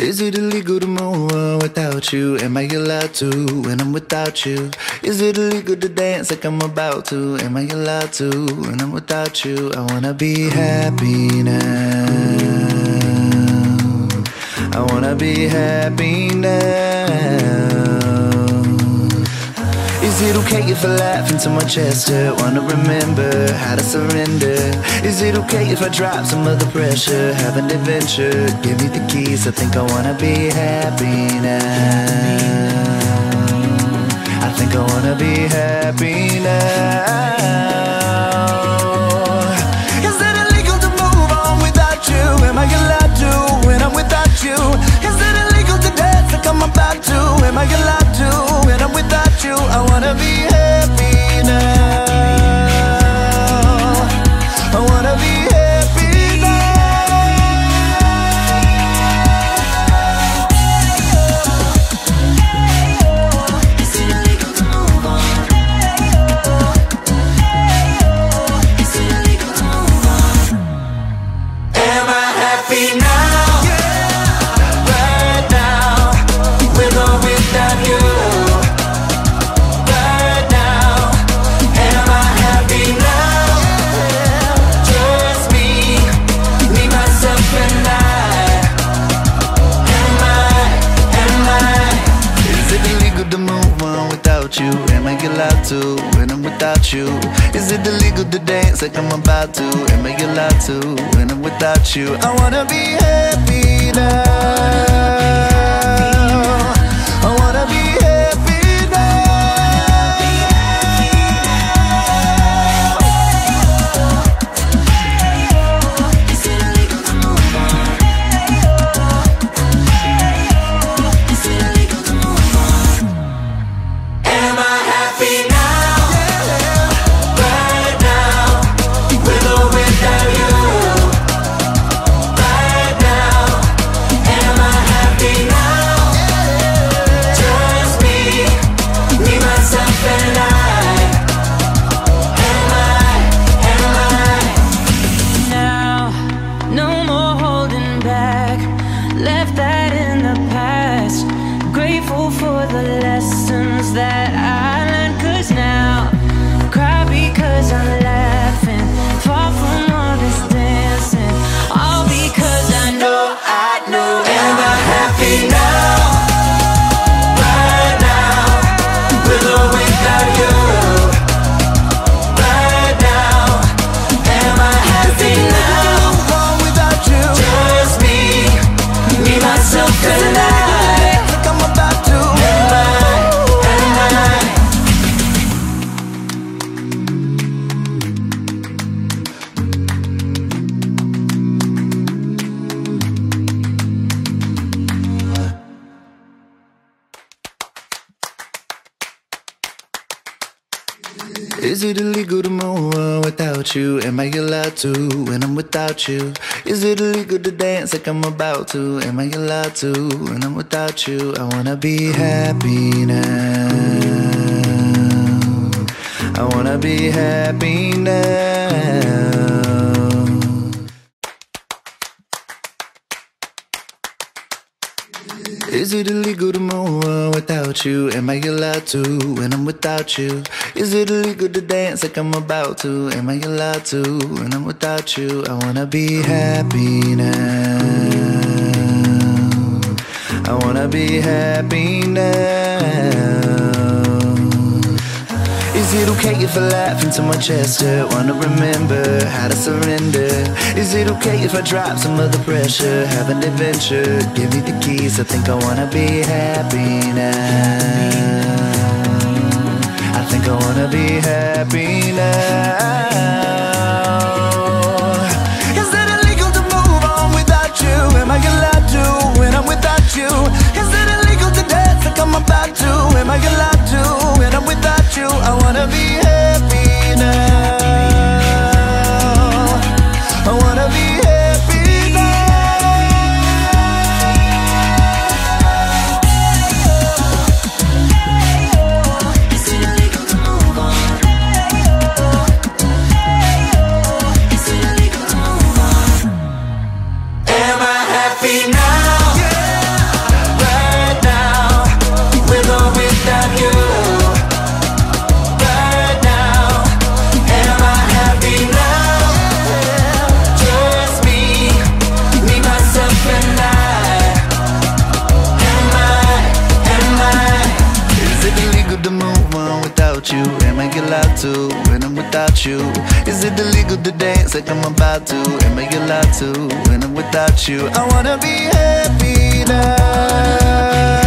Is it illegal to move without you? Am I allowed to when I'm without you? Is it illegal to dance like I'm about to? Am I allowed to when I'm without you? I wanna be happy now. I wanna be happy now. Is it okay if I laugh into my chest? I wanna remember how to surrender. Is it okay if I drop some of the pressure? Have an adventure, give me the keys. I think I wanna be happy now. I think I wanna be happy now. Is it illegal to move on without you? Am I allowed to when I'm without you? I'm about to? Am I allowed to when I'm without you? I wanna be happy now. You? Is it illegal to dance like I'm about to? Am I allowed to when I'm without you? I wanna be happy now. Without you? Is it illegal to dance like I'm about to? Am I allowed to when I'm without you? I wanna be happy now. I wanna be happy now. Is it illegal to move without you? Am I allowed to when I'm without you? Is it illegal to dance like I'm about to? Am I allowed to when I'm without you? I wanna be happy now. I wanna be happy now. Is it okay if I laugh into my chest? I wanna remember how to surrender. Is it okay if I drop some of the pressure? Have an adventure, give me the keys. I think I wanna be happy now. I think I wanna be happy now. Is it illegal to move on without you? Am I allowed to when I'm without you? Is it illegal to dance like I'm about to? Am I allowed to when I'm without you? I wanna be happy now. I wanna be dance like I'm about to. Am I allowed to? When I'm without you, I wanna be happy now.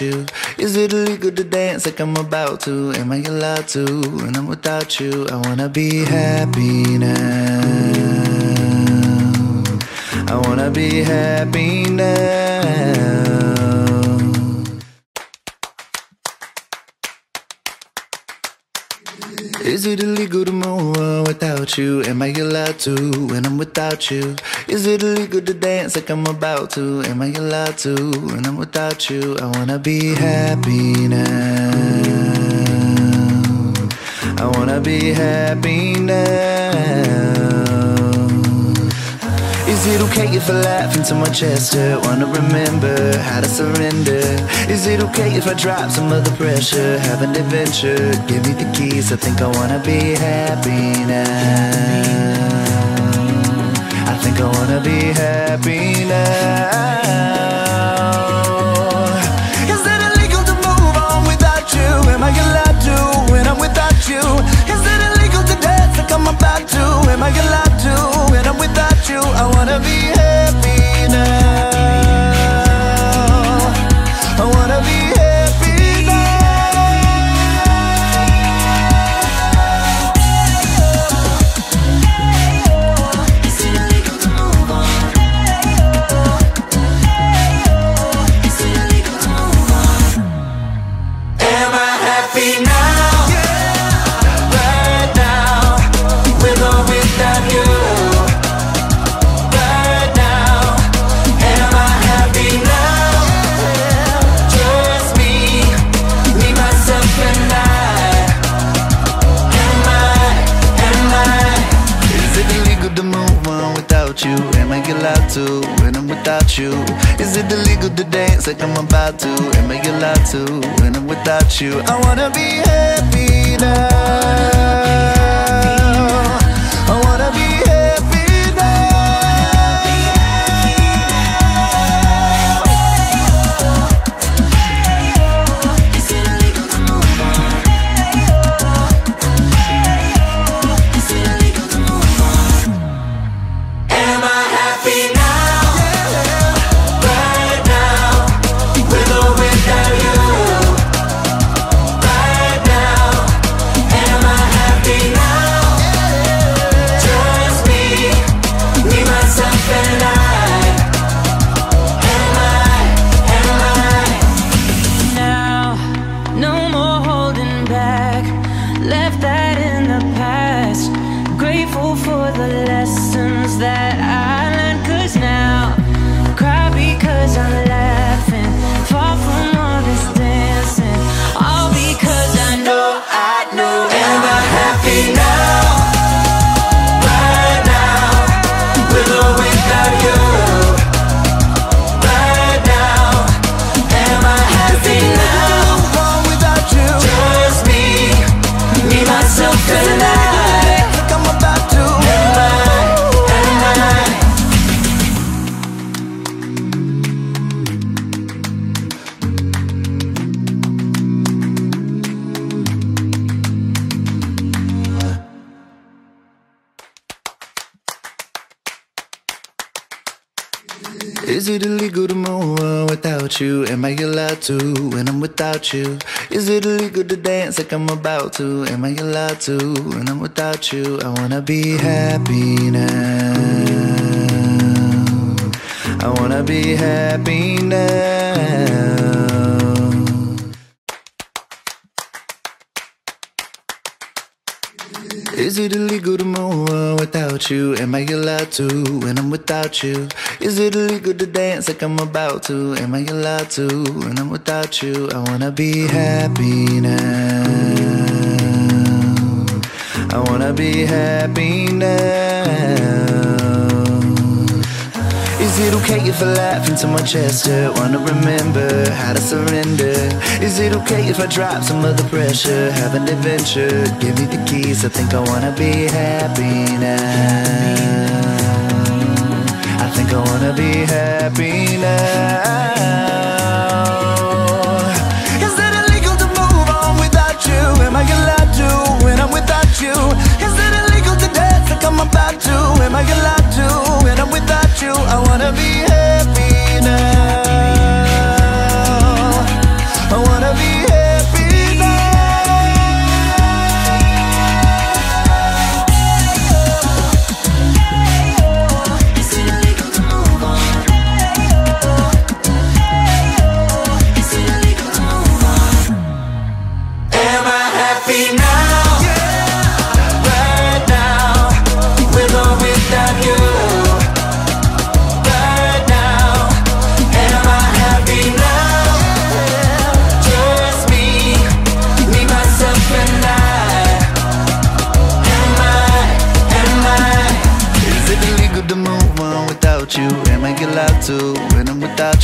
You? Is it illegal to dance like I'm about to? Am I allowed to when I'm without you? I wanna be happy now. I wanna be happy Is it illegal to move on without you? Am I allowed to when I'm without you? Is it illegal to dance like I'm about to? Am I allowed to when I'm without you? I wanna be happy now. I wanna be happy now. Is it okay if I laugh into my chest? hurt? Wanna remember how to surrender? Is it okay if I drop some of the pressure? Have an adventure, give me the keys. I think I wanna be happy now. I think I wanna be happy now. Is it illegal to move on without you? Am I allowed to when I'm without you? Is it illegal to dance like I'm about to? Am I allowed to when I'm without you? I wanna be without you? Is it illegal to dance like I'm about to? Am I allowed to when I'm without you? I wanna be happy now. Like I'm about to? Am I allowed to when I'm without you? I wanna be happy now. I wanna be happy now. Is it illegal to move on without you? Am I allowed to when I'm without you? Is it illegal to dance like I'm about to? Am I allowed to when I'm without you? I wanna be happy now. I wanna be happy now. Is it okay if I laugh into my chest? hurt? Wanna remember how to surrender? Is it okay if I drop some of the pressure? Have an adventure, give me the keys. I think I wanna be happy now. I think I wanna be happy now. Is it illegal to move on without you? Am I allowed when I'm without you? Is it illegal to dance like I'm about to? Am I allowed to when I'm without you? I wanna be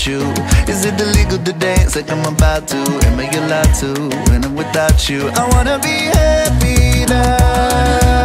you? Is it illegal to dance like I'm about to? Am I allowed to when I'm without you? I wanna be happy now.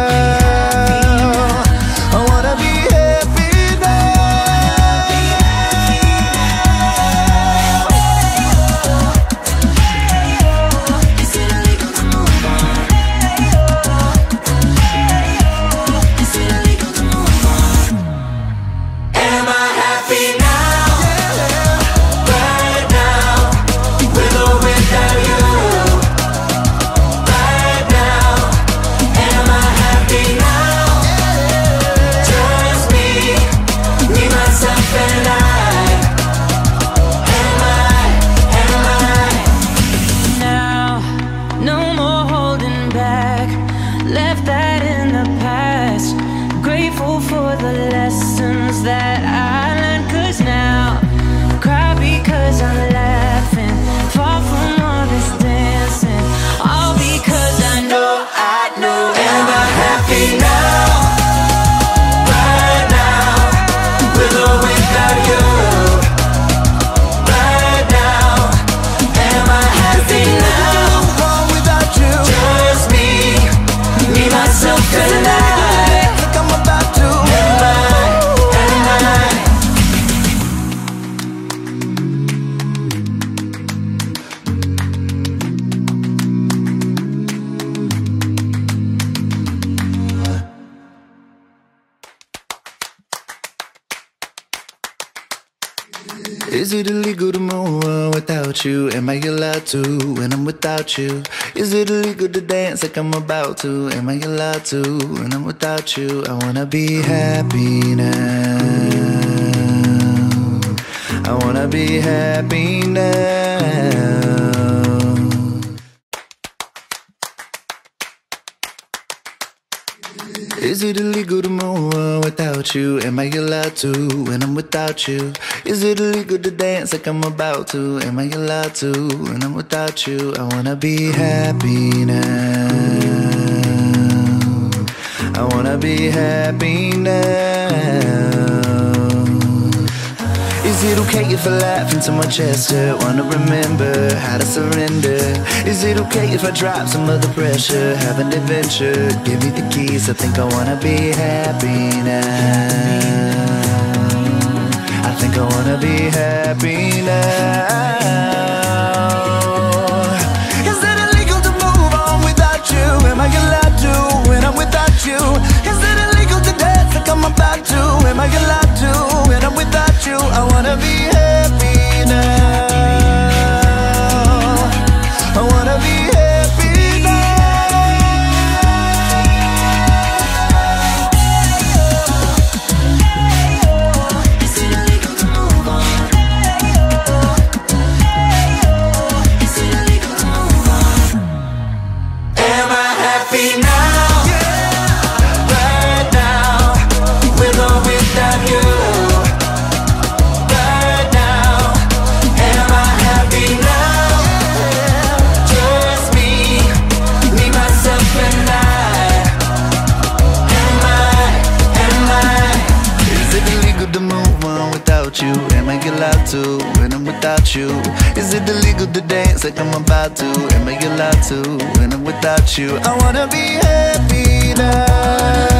Without you? Is it illegal to dance like I'm about to? Am I allowed to when I'm without you? I wanna be happy now. I wanna be happy now. Is it illegal to move on without you? Am I allowed to when I'm without you? Is it illegal to dance like I'm about to? Am I allowed to when I'm without you? I wanna be happy now. I wanna be happy now. Is it okay if I laugh into my chest? hurt? Wanna remember how to surrender? Is it okay if I drop some of the pressure? Have an adventure, give me the keys. I think I wanna be happy now. I think I wanna be happy now. Is it illegal to move on without you? Am I allowed to when I'm without you? Is it illegal to dance like I'm about to? Am I allowed to when I'm without you? I wanna be Is it illegal to dance like I'm about to? Am I allowed to when I'm without you? I wanna be happy now.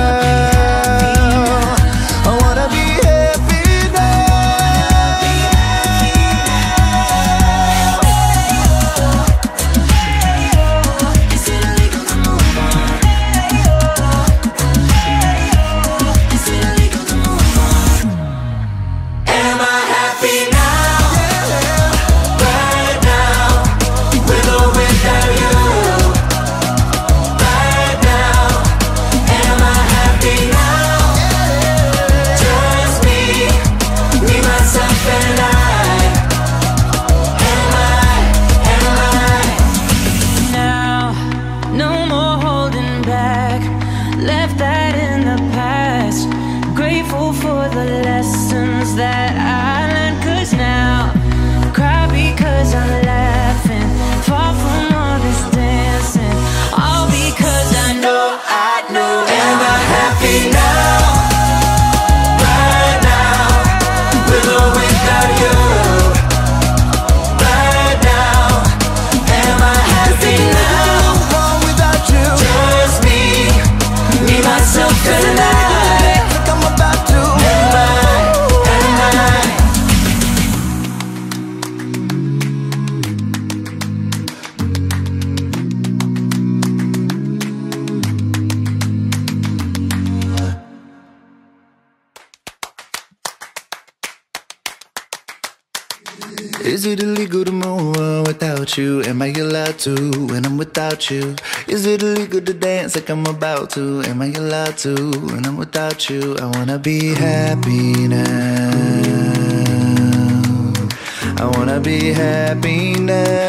I'm about to? Am I allowed to when I'm without you? I wanna be happy now. I wanna be happy now.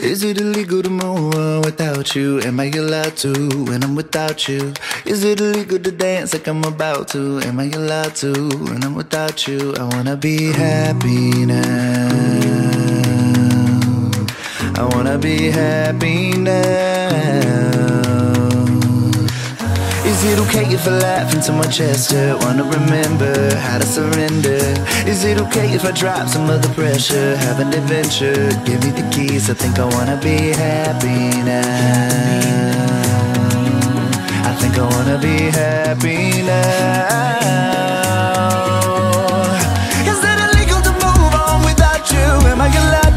Is it illegal to move on without you? Am I allowed to when I'm without you? Is it illegal to dance like I'm about to? Am I allowed to when I'm without you? I wanna be happy now. I wanna be happy now. Is it okay if I laugh into my chest? I wanna remember how to surrender. Is it okay if I drop some of the pressure? Have an adventure, give me the keys. I think I wanna be happy now. I think I wanna be happy now. Is it illegal to move on without you? Am I allowed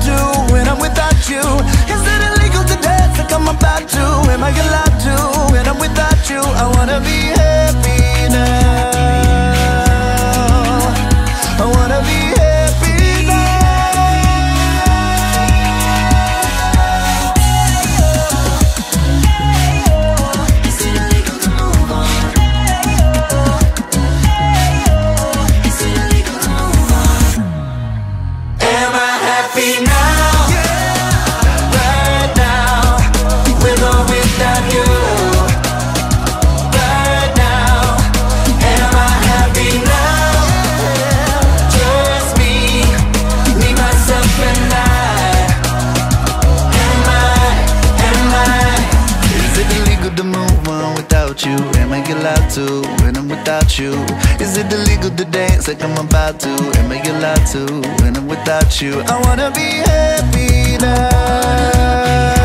Am I allowed to when I'm without you? I wanna be happy now. You? Allowed to when I'm without you? Is it illegal to dance like I'm about to? Am I allowed to when I'm without you? I wanna be happy now.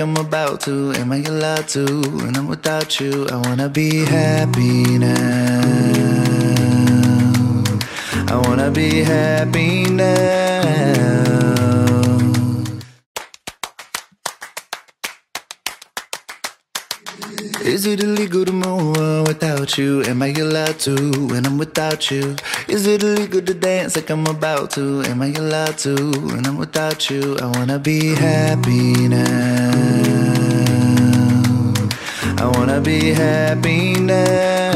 Like I'm about to? Am I allowed to when I'm without you? I wanna be happy now. I wanna be happy now. Is it illegal to move on without you? Am I allowed to when I'm without you? Is it illegal to dance like I'm about to? Am I allowed to when I'm without you? I wanna be happy now. I wanna be happy now.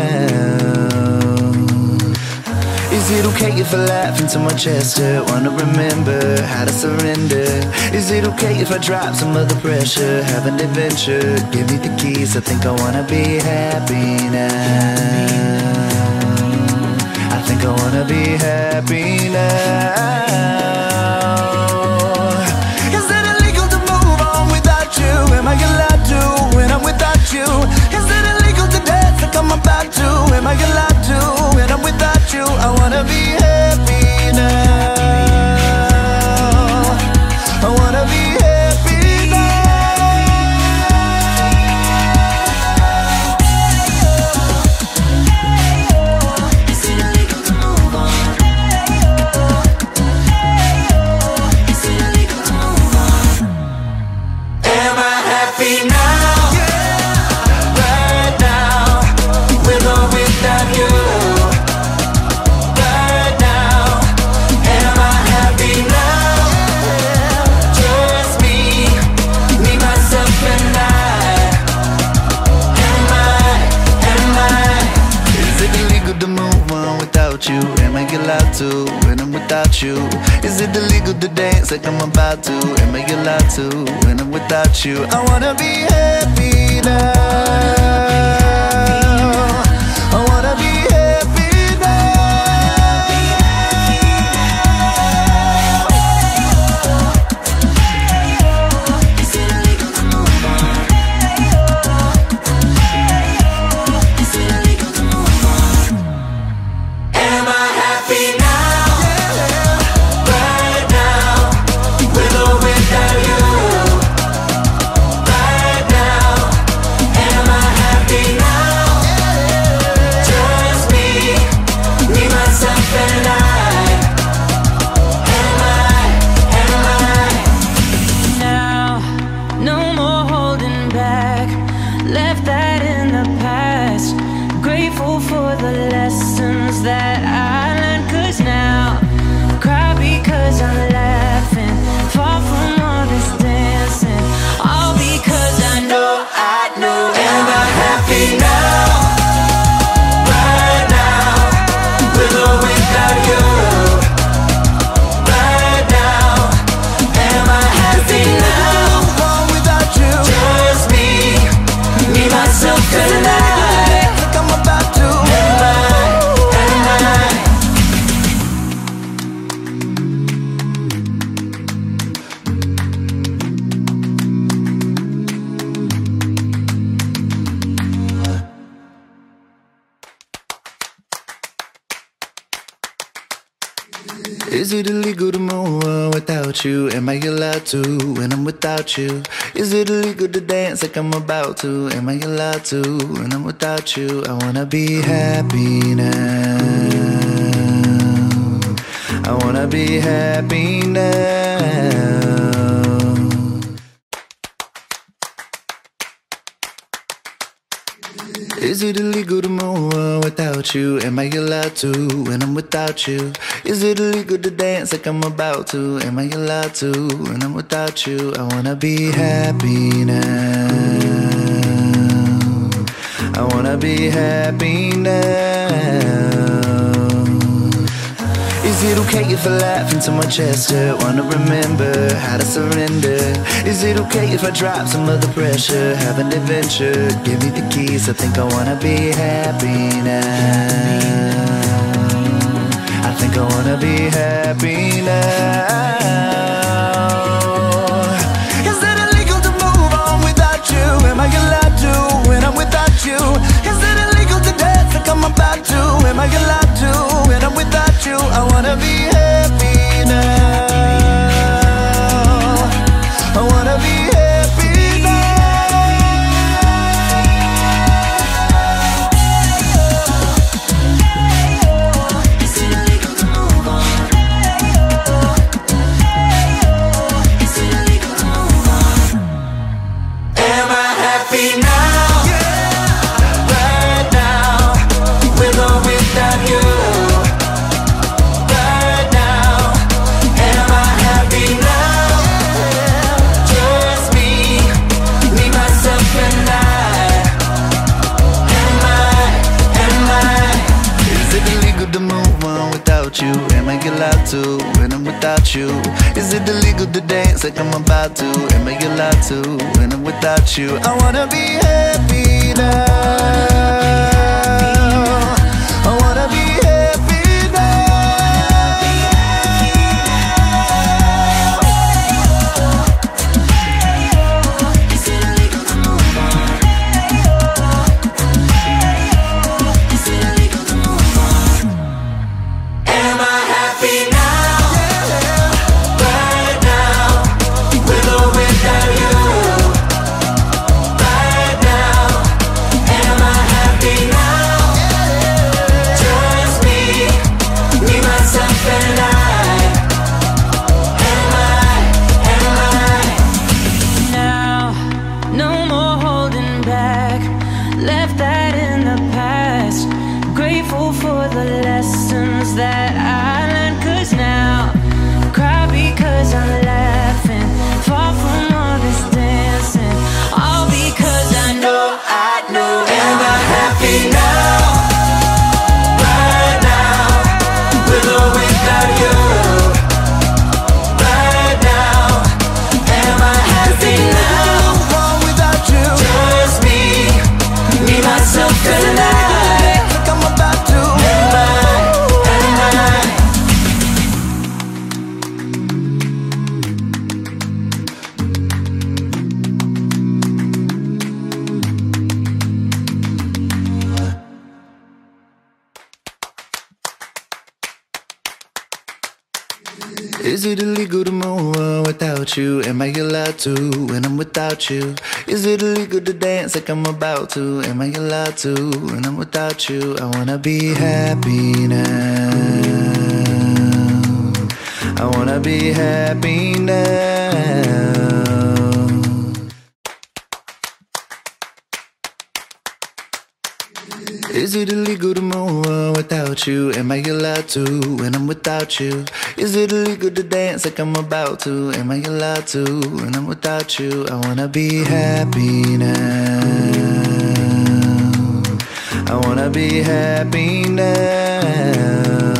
Is it okay if I laugh into my chest? I wanna remember how to surrender. Is it okay if I drop some of the pressure? Have an adventure, give me the keys. I think I wanna be happy now. I think I wanna be happy now. Is it illegal to move on without you? Am I allowed I allowed to when I'm without you? I wanna be happy you? Is it illegal to dance like I'm about to? Am I allowed to when I'm without you? I wanna be happy now. Like I'm about to? Am I allowed to when I'm without you? I wanna be happy now. I wanna be happy now. Is it illegal to move on without you? Am I allowed to when I'm without you? Is it illegal to dance like I'm about to? Am I allowed to when I'm without you? I wanna be happy now. I wanna be happy now. Is it okay if I laugh into my chest? I wanna remember how to surrender. Is it okay if I drop some of the pressure? Have an adventure, give me the keys. I think I wanna be happy now. I think I wanna be happy now. Is it illegal to move on without you? Am I allowed all you lie too When I'm without you, I wanna be you? Is it illegal to dance like I'm about to? Am I allowed to when I'm without you? I wanna be happy now. Without you? Is it illegal to dance like I'm about to? Am I allowed to when I'm without you? I wanna be happy now. I wanna be happy now. Is it illegal to move without you? Am I allowed to when I'm without you? Is it illegal to dance like I'm about to? Am I allowed to when I'm without you? I wanna be happy now. I wanna be happy now.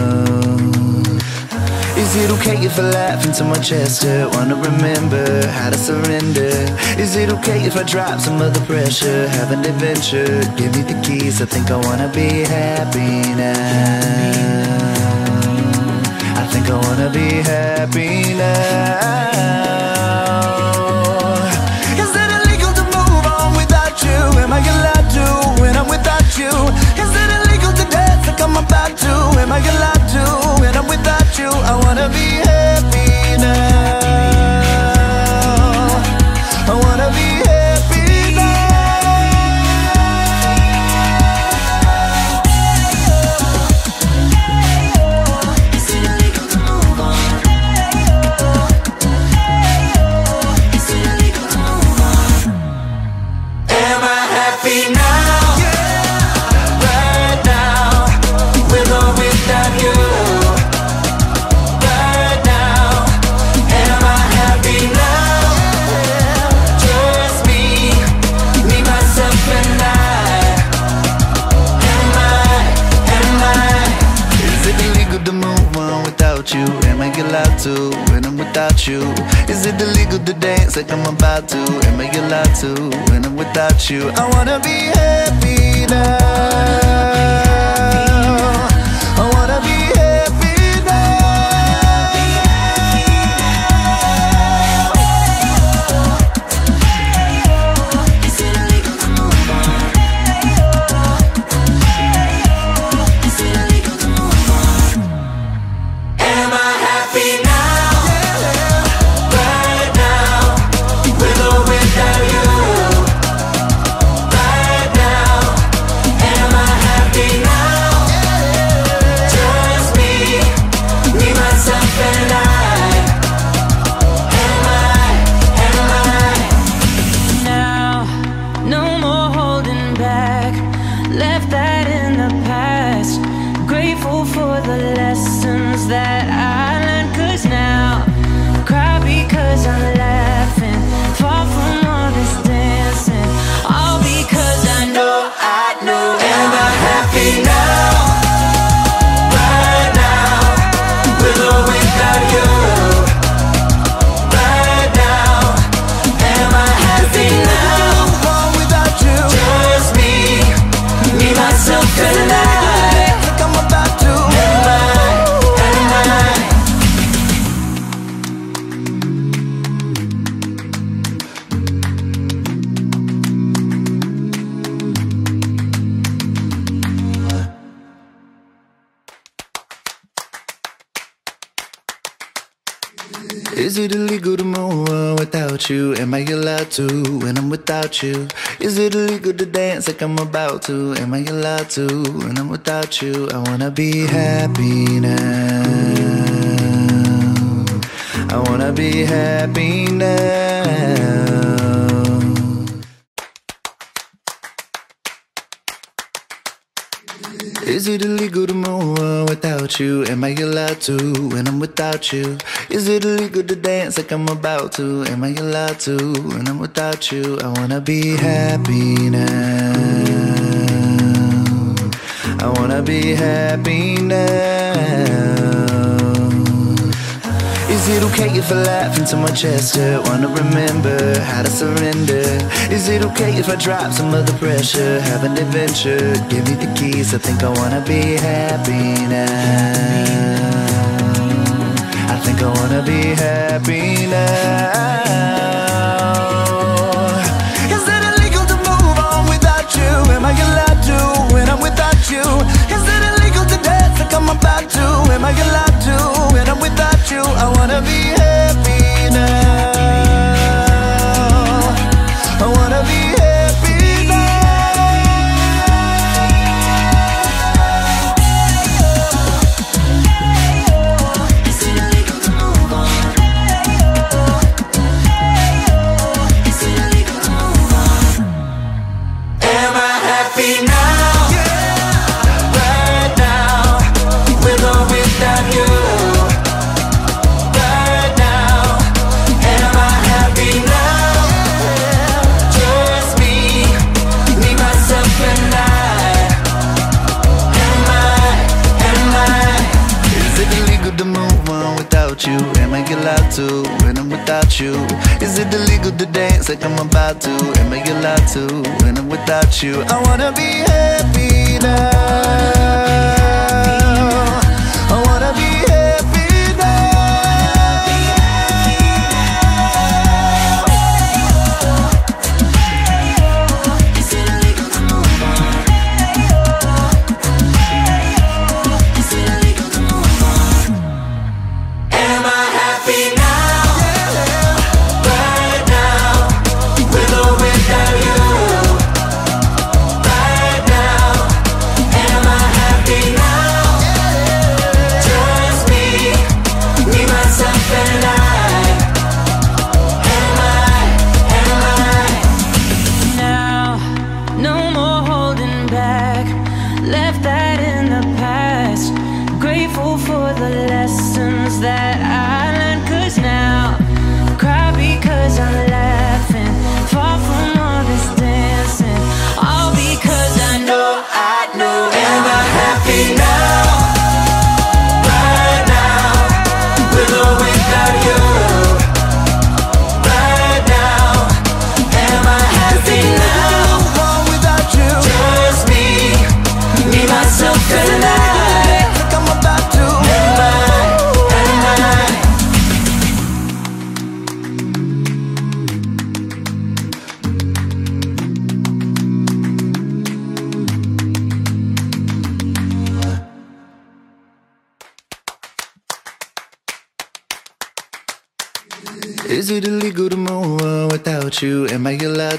Is it okay if I laugh into my chest? I wanna remember how to surrender. Is it okay if I drop some of the pressure? Have an adventure, give me the keys. I think I wanna be happy now. I think I wanna be happy now. Is it illegal to move on without you? Am I allowed to when I'm without you? Is it illegal to dance like I'm about to? Am I allowed to when I'm without you? I wanna be happy now. Is it illegal to dance like I'm about to? Am I allowed to when I'm without you? I wanna be happy now. I'm about to? Am I allowed to when I'm without you? I wanna be happy now. I wanna be happy now. Is it illegal to move on without you? Am I allowed to when I'm without you? Is it illegal to dance like I'm about to? Am I allowed to when I'm without you? I wanna be happy now. I wanna be happy now. Is it okay if I laugh into my chest? I wanna remember how to surrender. Is it okay if I drop some of the pressure? Have an adventure, give me the keys. I think I wanna be happy now. I think I wanna be happy now. Is it illegal to move on without you? Am I allowed to when I'm without you? Is it illegal to dance like I'm about to? Am I allowed to when I'm without you? I wanna be happy illegal to dance like I'm about to? Am I allowed to when I'm without you? I wanna be happy now.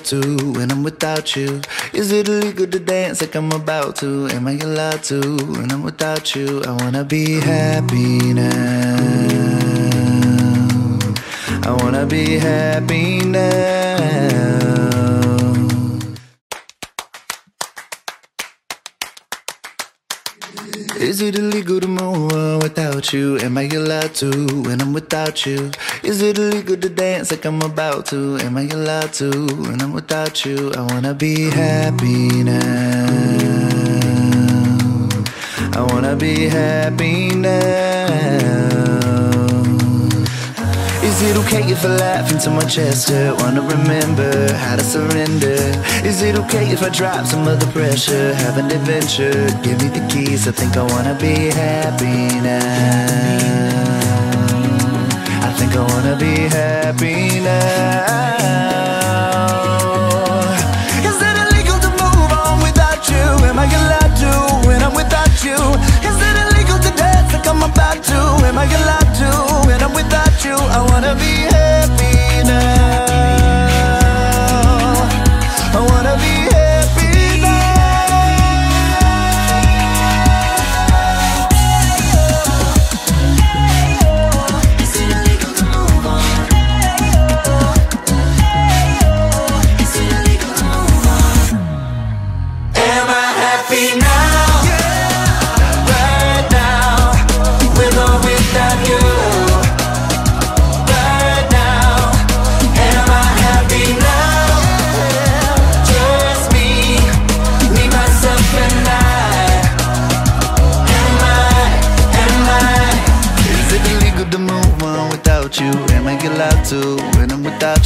To when I'm without you? Is it illegal to dance like I'm about to? Am I allowed to when I'm without you? I wanna be happy now. I wanna be happy now. Is it illegal to move on without you? Am I allowed to when I'm without you? Is it illegal to dance like I'm about to? Am I allowed to when I'm without you? I wanna be happy now. I wanna be happy now. Is it okay if I laugh into my chest? I wanna remember how to surrender. Is it okay if I drop some of the pressure? Have an adventure, give me the keys. I think I wanna be happy now. I think I wanna be happy now. Is it illegal to move on without you? Am I allowed to when I'm without you? Is it illegal to dance like I'm about to? Am I allowed to when I'm without you? I wanna be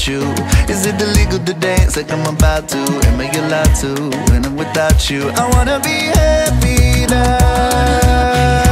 you? Is it illegal to dance like I'm about to? Am I allowed to when I'm without you? I wanna be happy now.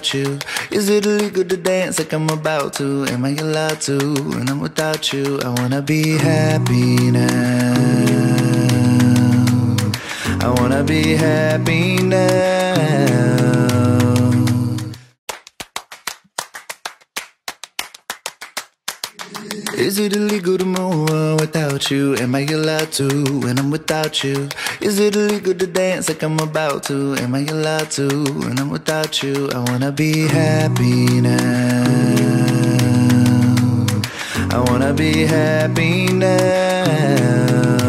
Without you? Is it illegal to dance like I'm about to? Am I allowed to when I'm without you? I wanna be happy now. I wanna be happy now. Is it illegal to move on without you? Am I allowed to when I'm without you? Is it illegal to dance like I'm about to? Am I allowed to when I'm without you? I wanna be happy now. I wanna be happy now.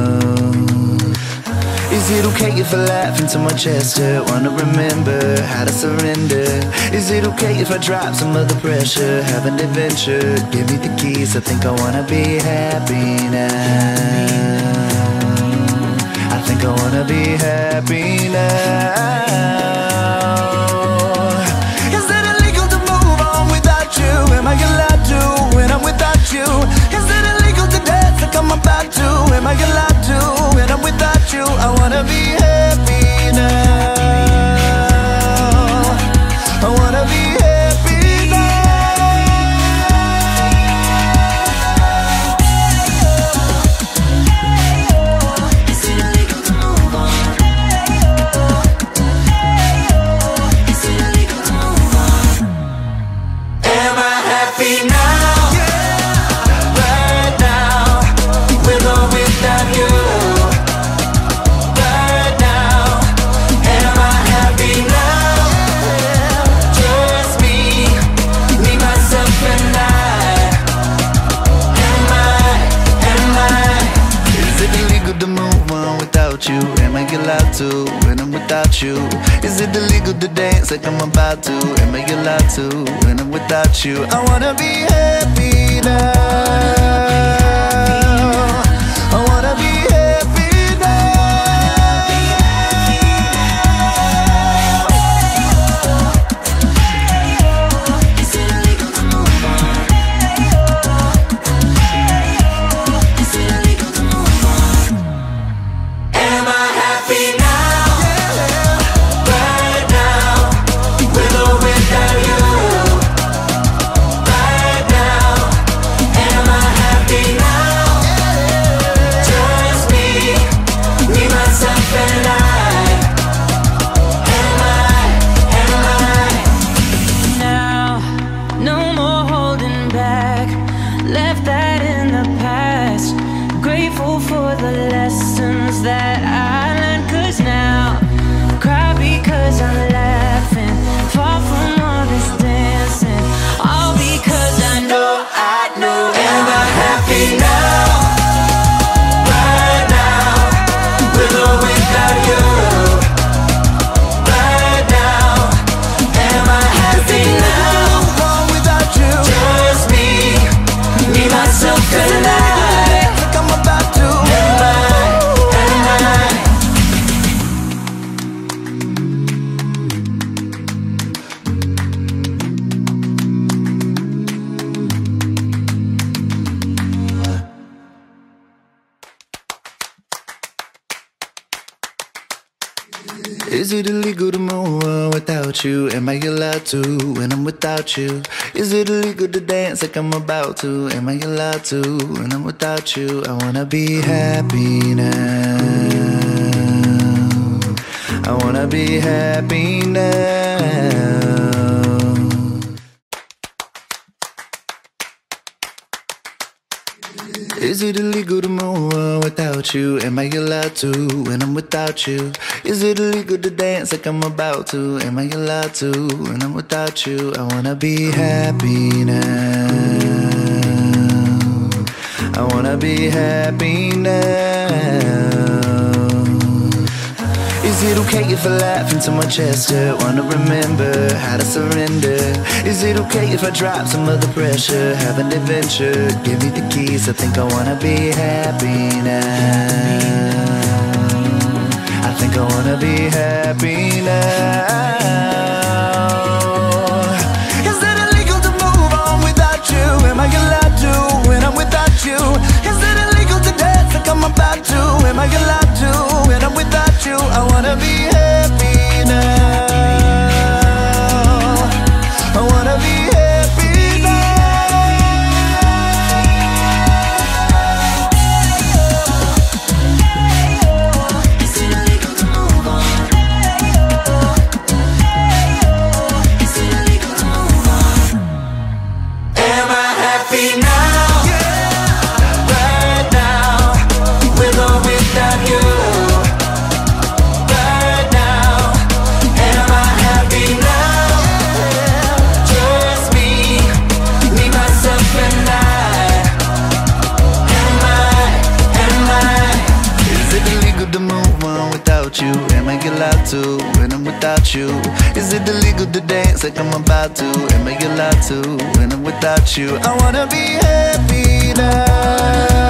Is it okay if I laugh into my chest? hurt? Wanna remember how to surrender? Is it okay if I drop some of the pressure? Have an adventure, give me the keys. I think I wanna be happy now. I think I wanna be happy now. Is it illegal to move on without you? Am I allowed to when I'm without you? To? Am I allowed to when I'm without you? I wanna be happy now. Allowed to when I'm without you? Is it illegal to dance like I'm about to? Am I allowed to when I'm without you? I wanna be happy now. Without you? Is it illegal to dance like I'm about to? Am I allowed to when I'm without you? I wanna be happy now. I wanna be happy now. Is it illegal to move without you? Am I allowed to when I'm without you? Is it illegal to dance like I'm about to? Am I allowed to when I'm without you? I wanna be happy now. I wanna be happy now. Is it okay if I laugh into my chest? I wanna remember how to surrender. Is it okay if I drop some of the pressure? Have an adventure, give me the keys. I think I wanna be happy now. I think I wanna be happy now. Is it illegal to move on without you? Am I allowed to when I'm without you? Like I'm about to? Am I allowed to when I'm without you? I wanna be happy Is it illegal to dance like I'm about to? Am I allowed to when I'm without you? I wanna be happy now.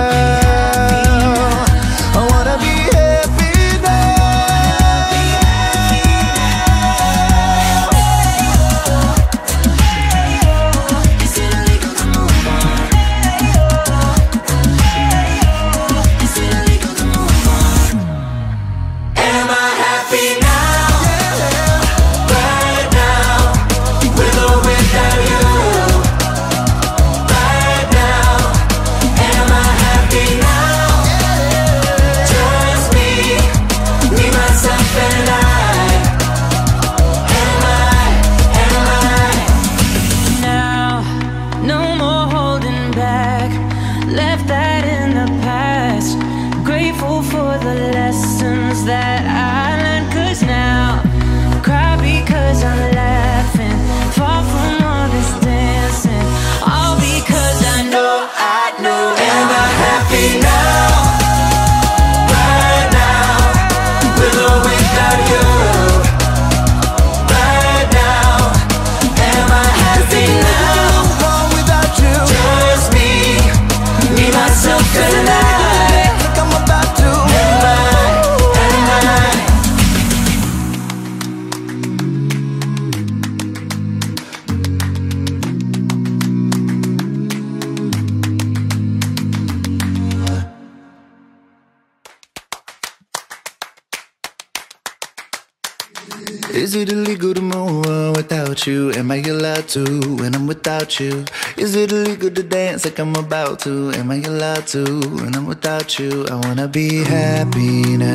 Without you? Is it illegal to dance like I'm about to? Am I allowed to when I'm without you? I wanna be happy now.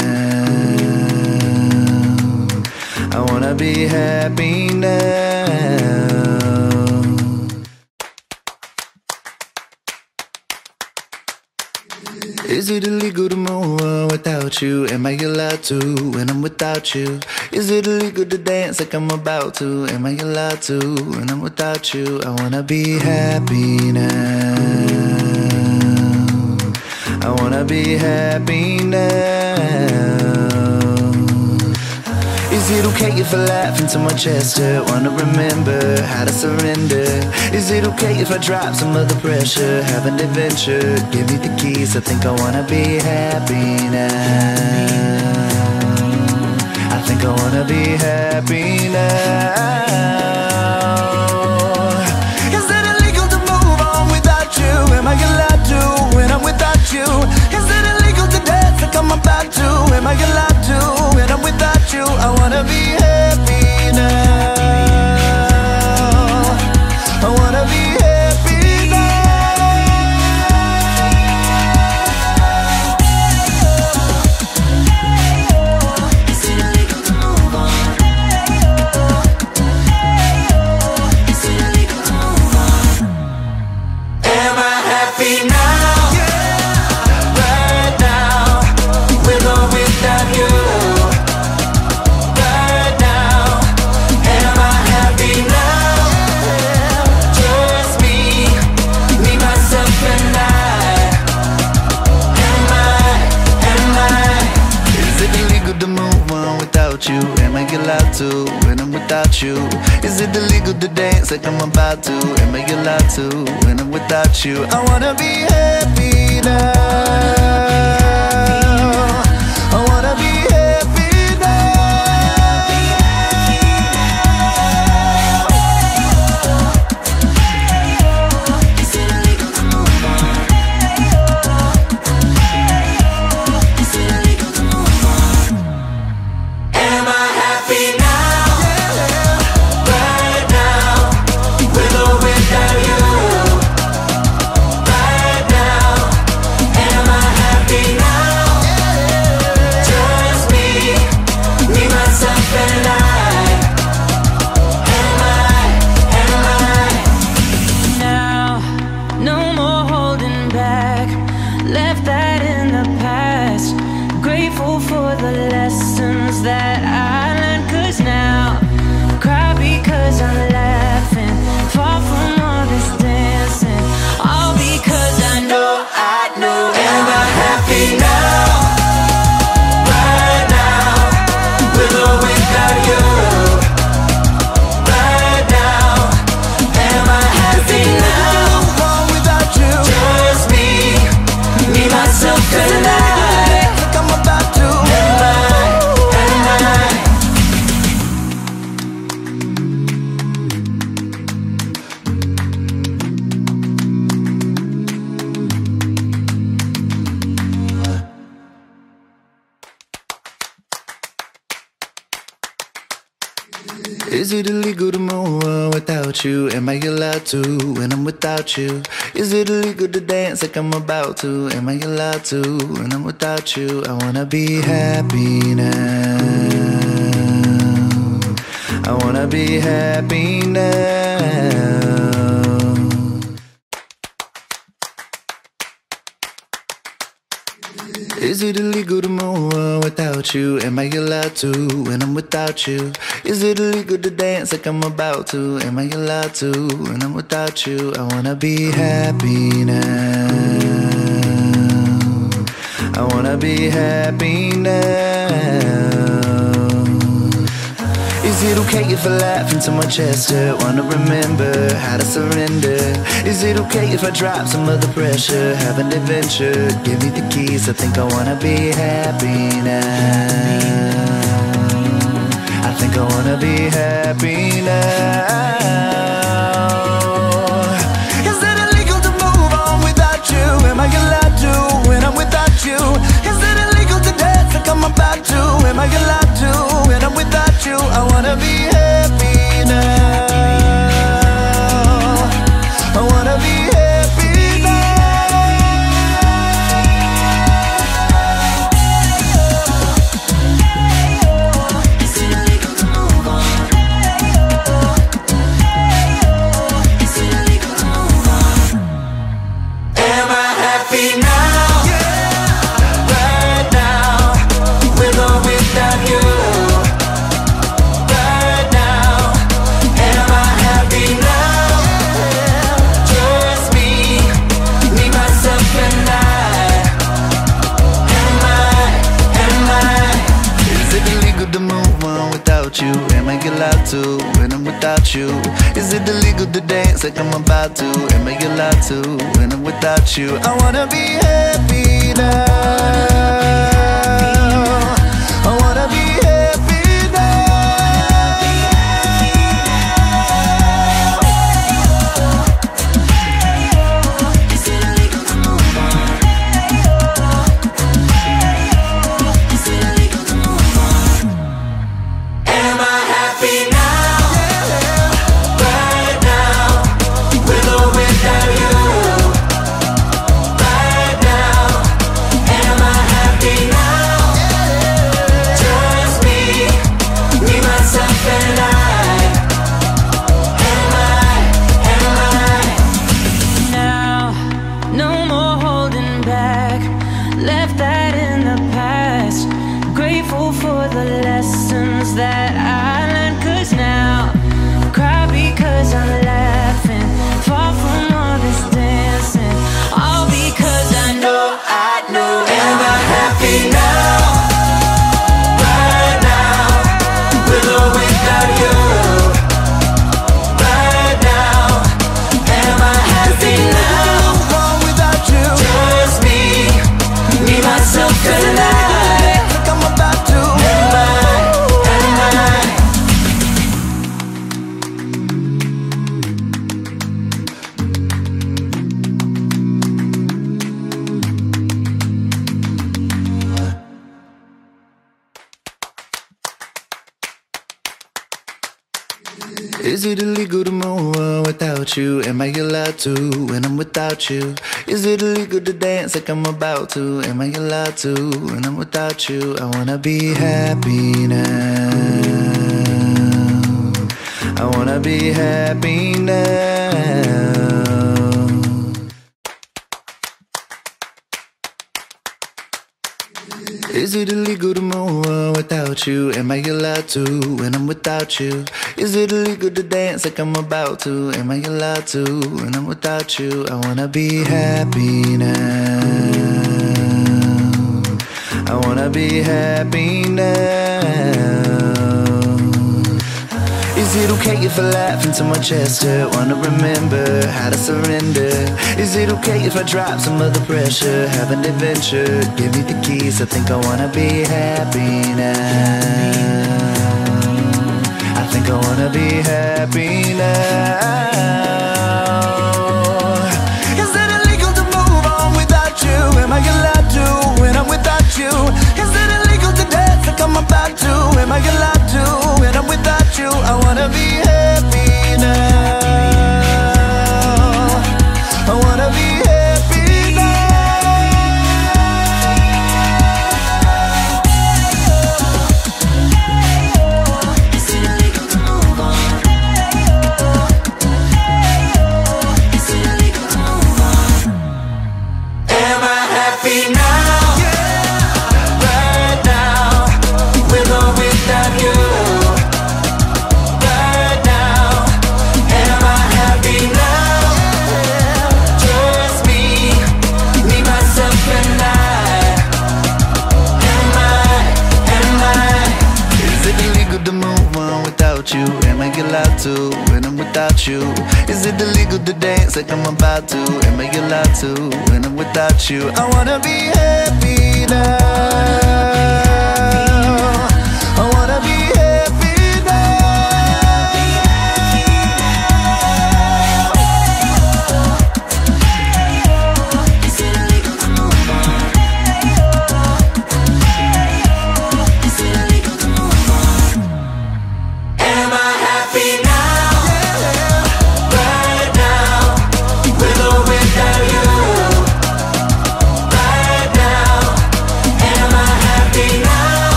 I wanna be happy now. Is it illegal to move on without you? Am I allowed to when I'm without you? Is it illegal to dance like I'm about to? Am I allowed to when I'm without you? I wanna be happy now. I wanna be happy now. Is it okay if I laugh into my chest? I wanna remember how to surrender. Is it okay if I drop some of the pressure? Have an adventure, give me the keys. I think I wanna be happy now. I think I wanna be happy now. Is it illegal to move on without you? Am I allowed to when I'm without you? come about to? Am I allowed to? When I'm without you, I wanna be happy now without you? Is it illegal to dance like I'm about to? Am I allowed to when I'm without you? I wanna be happy now. Without you? Is it illegal to dance like I'm about to? Am I allowed to when I'm without you? I wanna be happy now. I wanna be happy now. Is it illegal to move without you? Am I allowed to when I'm without you? Is it illegal to dance like I'm about to? Am I allowed to when I'm without you? I wanna be happy now. I wanna be happy now. Is it okay if I laugh into my chest? hurt? Wanna remember how to surrender? Is it okay if I drop some of the pressure? Have an adventure, give me the keys. I think I wanna be happy now. I think I wanna be happy now. Is it illegal to move on without you? Am I allowed to when I'm without you? About to? Am I allowed to when I'm without you? I wanna be happy now. I wanna be without you? Is it illegal to dance like I'm about to? Am I allowed to when I'm without you? I wanna be happy now. Like I'm about to? Am I allowed to when I'm without you? I wanna be happy now. I wanna be happy now. Is it illegal to move without you? Am I allowed to when I'm without you? Is it illegal to dance like I'm about to? Am I allowed to when I'm without you? I wanna be happy now. I wanna be happy now. Is it okay if I laugh into my chest? I wanna remember how to surrender. Is it okay if I drop some of the pressure? Have an adventure, give me the keys. I think I wanna be happy now. I think I wanna be happy now. Is it illegal to move on without you? Am I allowed to Without you? Is it illegal to dance like I'm about to? Am I allowed to when I'm without you? I wanna be happy now. You? Is it illegal to dance like I'm about to? Am I allowed to when I'm without you? I wanna be happy now.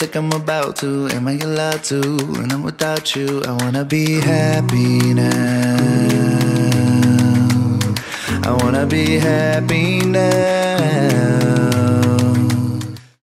Like I'm about to? Am I allowed to when I'm without you? I wanna be happy now. I wanna be happy now.